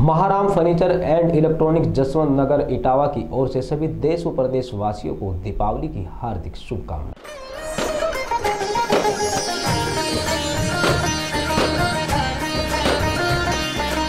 Maharam furniture and electronic Jaswant Nagar, Etawah की ओर से सभी देश व प्रदेश वासियों को दीपावली की हार्दिक शुभकामनाएँ।